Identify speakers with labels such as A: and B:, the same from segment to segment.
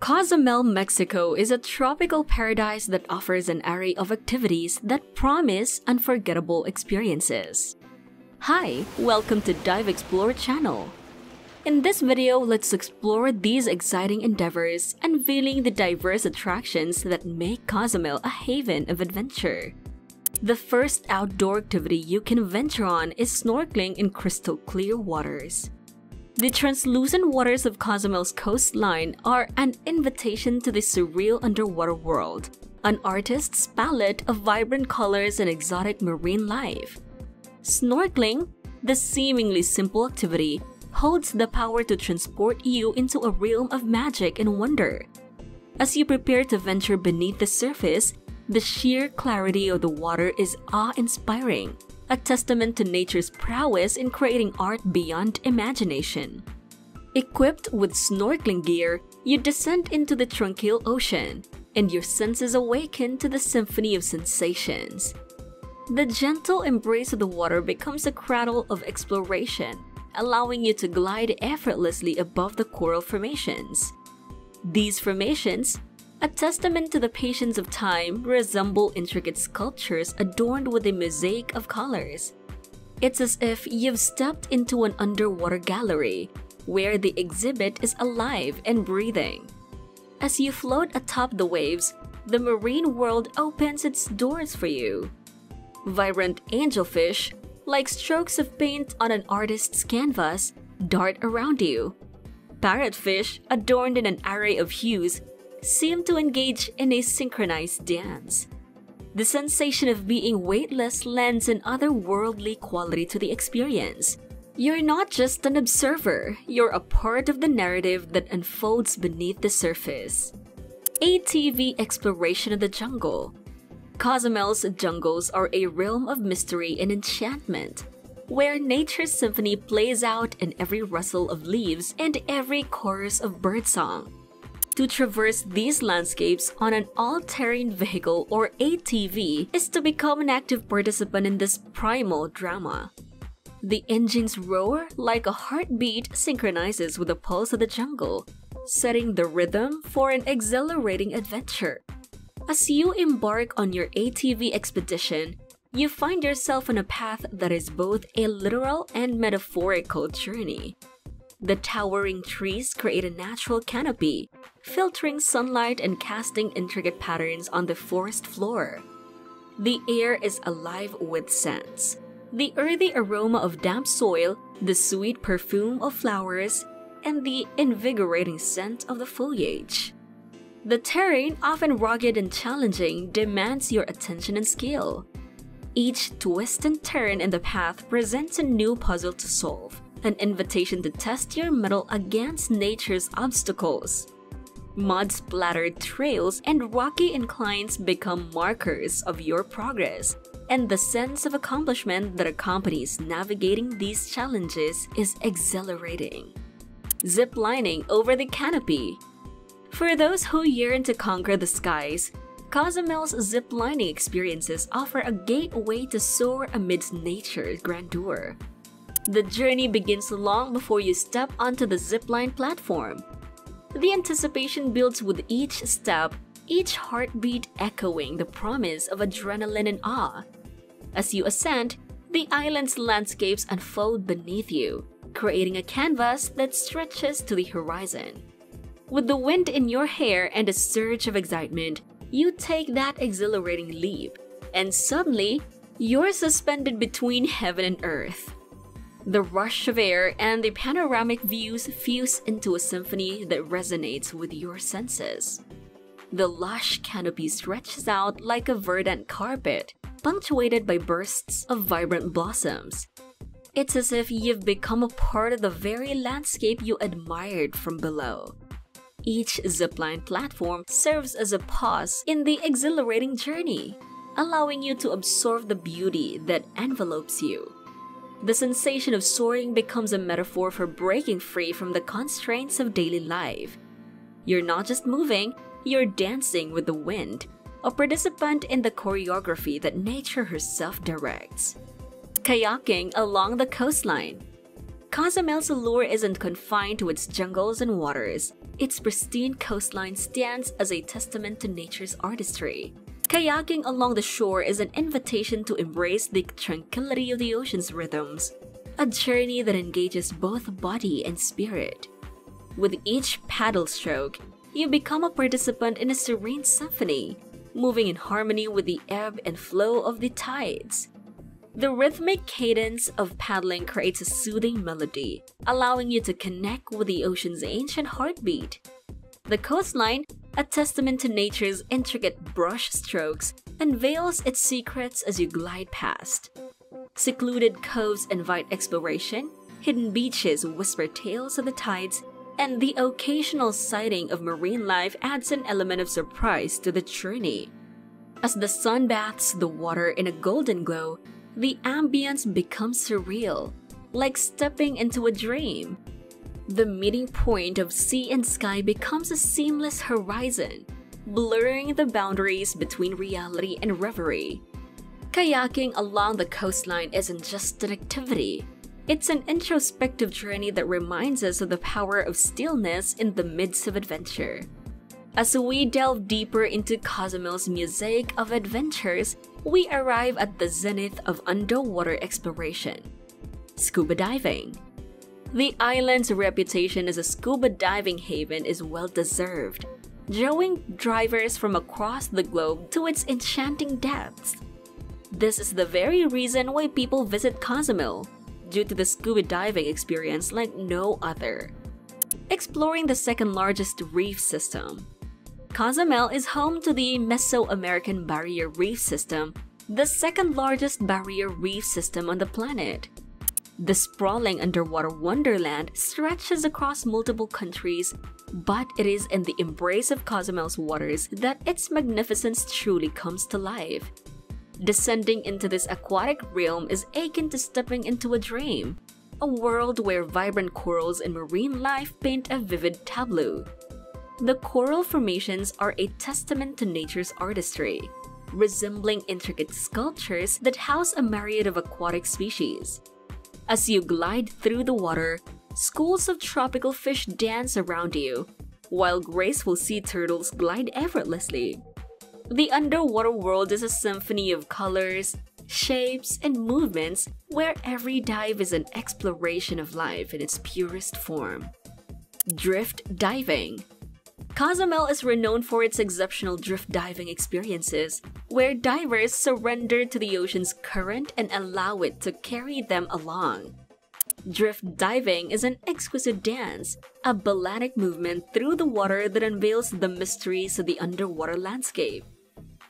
A: Cozumel, Mexico is a tropical paradise that offers an array of activities that promise unforgettable experiences. Hi, welcome to DiveXplore channel. In this video, let's explore these exciting endeavors, unveiling the diverse attractions that make Cozumel a haven of adventure. The first outdoor activity you can venture on is snorkeling in crystal clear waters. The translucent waters of Cozumel's coastline are an invitation to the surreal underwater world, an artist's palette of vibrant colors and exotic marine life. Snorkeling, the seemingly simple activity, holds the power to transport you into a realm of magic and wonder. As you prepare to venture beneath the surface, the sheer clarity of the water is awe-inspiring a testament to nature's prowess in creating art beyond imagination. Equipped with snorkeling gear, you descend into the tranquil ocean, and your senses awaken to the symphony of sensations. The gentle embrace of the water becomes a cradle of exploration, allowing you to glide effortlessly above the coral formations. These formations, a testament to the patience of time, resemble intricate sculptures adorned with a mosaic of colors. It's as if you've stepped into an underwater gallery, where the exhibit is alive and breathing. As you float atop the waves, the marine world opens its doors for you. Vibrant angelfish, like strokes of paint on an artist's canvas, dart around you. Parrotfish, adorned in an array of hues, seem to engage in a synchronized dance. The sensation of being weightless lends an otherworldly quality to the experience. You're not just an observer, you're a part of the narrative that unfolds beneath the surface. ATV Exploration of the Jungle Cozumel's jungles are a realm of mystery and enchantment, where nature's symphony plays out in every rustle of leaves and every chorus of birdsong to traverse these landscapes on an all-terrain vehicle or ATV is to become an active participant in this primal drama. The engine's roar, like a heartbeat, synchronizes with the pulse of the jungle, setting the rhythm for an exhilarating adventure. As you embark on your ATV expedition, you find yourself on a path that is both a literal and metaphorical journey. The towering trees create a natural canopy, filtering sunlight and casting intricate patterns on the forest floor. The air is alive with scents. The earthy aroma of damp soil, the sweet perfume of flowers, and the invigorating scent of the foliage. The terrain, often rugged and challenging, demands your attention and skill. Each twist and turn in the path presents a new puzzle to solve, an invitation to test your mettle against nature's obstacles. Mud splattered trails and rocky inclines become markers of your progress, and the sense of accomplishment that accompanies navigating these challenges is exhilarating. Zip lining over the canopy. For those who yearn to conquer the skies, Cozumel's zip lining experiences offer a gateway to soar amidst nature's grandeur. The journey begins long before you step onto the zipline platform. The anticipation builds with each step, each heartbeat echoing the promise of adrenaline and awe. As you ascend, the island's landscapes unfold beneath you, creating a canvas that stretches to the horizon. With the wind in your hair and a surge of excitement, you take that exhilarating leap, and suddenly, you're suspended between heaven and earth. The rush of air and the panoramic views fuse into a symphony that resonates with your senses. The lush canopy stretches out like a verdant carpet, punctuated by bursts of vibrant blossoms. It's as if you've become a part of the very landscape you admired from below. Each zipline platform serves as a pause in the exhilarating journey, allowing you to absorb the beauty that envelopes you. The sensation of soaring becomes a metaphor for breaking free from the constraints of daily life. You're not just moving, you're dancing with the wind, a participant in the choreography that nature herself directs. Kayaking along the coastline. Cozumel's allure isn't confined to its jungles and waters. its pristine coastline stands as a testament to nature's artistry. Kayaking along the shore is an invitation to embrace the tranquility of the ocean's rhythms, a journey that engages both body and spirit. With each paddle stroke, you become a participant in a serene symphony, moving in harmony with the ebb and flow of the tides. The rhythmic cadence of paddling creates a soothing melody, allowing you to connect with the ocean's ancient heartbeat. The coastline, a testament to nature's intricate brush strokes, unveils its secrets as you glide past. Secluded coves invite exploration, hidden beaches whisper tales of the tides, and the occasional sighting of marine life adds an element of surprise to the journey. As the sun baths the water in a golden glow, the ambience becomes surreal, like stepping into a dream. The meeting point of sea and sky becomes a seamless horizon, blurring the boundaries between reality and reverie. Kayaking along the coastline isn't just an activity, it's an introspective journey that reminds us of the power of stillness in the midst of adventure. As we delve deeper into Cozumel's mosaic of adventures, we arrive at the zenith of underwater exploration scuba diving. The island's reputation as a scuba diving haven is well deserved, drawing divers from across the globe to its enchanting depths. This is the very reason why people visit Cozumel, due to the scuba diving experience like no other. Exploring the second largest reef system. Cozumel is home to the Mesoamerican Barrier Reef System, the second largest barrier reef system on the planet. The sprawling underwater wonderland stretches across multiple countries, but it is in the embrace of Cozumel's waters that its magnificence truly comes to life. Descending into this aquatic realm is akin to stepping into a dream, a world where vibrant corals and marine life paint a vivid tableau. The coral formations are a testament to nature's artistry, resembling intricate sculptures that house a myriad of aquatic species. As you glide through the water, schools of tropical fish dance around you, while graceful sea turtles glide effortlessly. The underwater world is a symphony of colors, shapes, and movements where every dive is an exploration of life in its purest form. Drift diving. Cozumel is renowned for its exceptional drift diving experiences, where divers surrender to the ocean's current and allow it to carry them along. Drift diving is an exquisite dance, a balladic movement through the water that unveils the mysteries of the underwater landscape.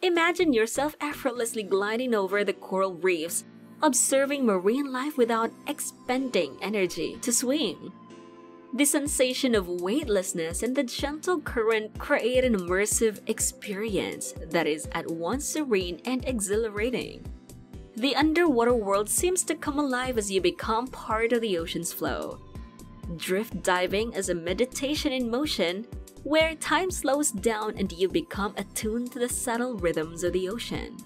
A: Imagine yourself effortlessly gliding over the coral reefs, observing marine life without expending energy to swim. The sensation of weightlessness and the gentle current create an immersive experience that is at once serene and exhilarating. The underwater world seems to come alive as you become part of the ocean's flow. Drift diving is a meditation in motion where time slows down and you become attuned to the subtle rhythms of the ocean.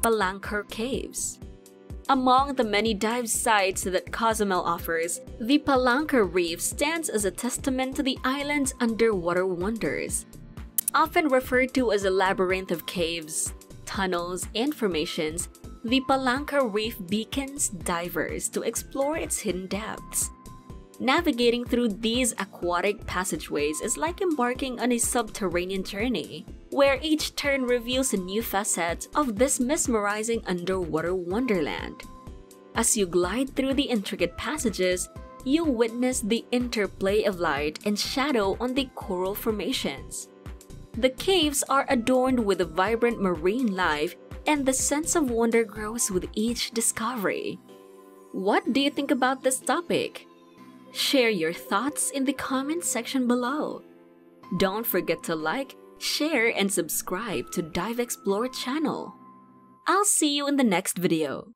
A: Palancar Caves among the many dive sites that Cozumel offers, the Palancar Reef stands as a testament to the island's underwater wonders. Often referred to as a labyrinth of caves, tunnels, and formations, the Palancar Reef beacons divers to explore its hidden depths. Navigating through these aquatic passageways is like embarking on a subterranean journey, where each turn reveals a new facet of this mesmerizing underwater wonderland. As you glide through the intricate passages, you witness the interplay of light and shadow on the coral formations. The caves are adorned with a vibrant marine life, and the sense of wonder grows with each discovery. What do you think about this topic? Share your thoughts in the comments section below. Don't forget to like, share, and subscribe to DiveXplore channel. I'll see you in the next video.